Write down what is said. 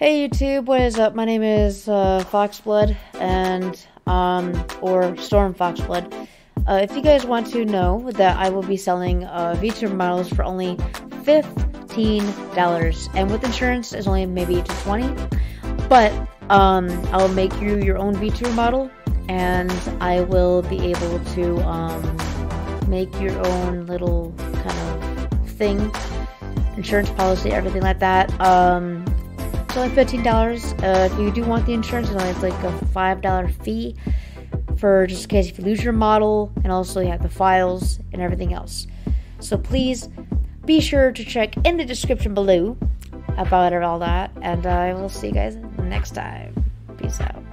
Hey YouTube, what is up? My name is uh, Foxblood, and um, or Storm Foxblood. Uh, if you guys want to know that I will be selling uh, VTuber models for only fifteen dollars, and with insurance, it's only maybe to twenty. But um, I'll make you your own VTuber model, and I will be able to um, make your own little kind of thing, insurance policy, everything like that. Um, it's only fifteen dollars. Uh, if you do want the insurance, it's like a five dollar fee for just in case if you lose your model, and also you have the files and everything else. So please be sure to check in the description below about all that, and I will see you guys next time. Peace out.